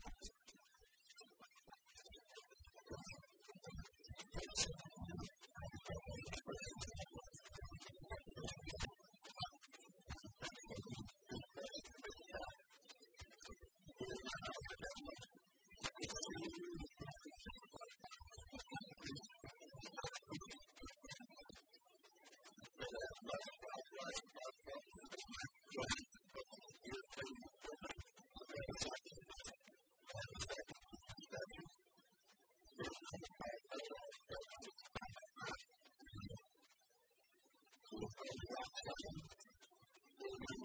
何? Thank you.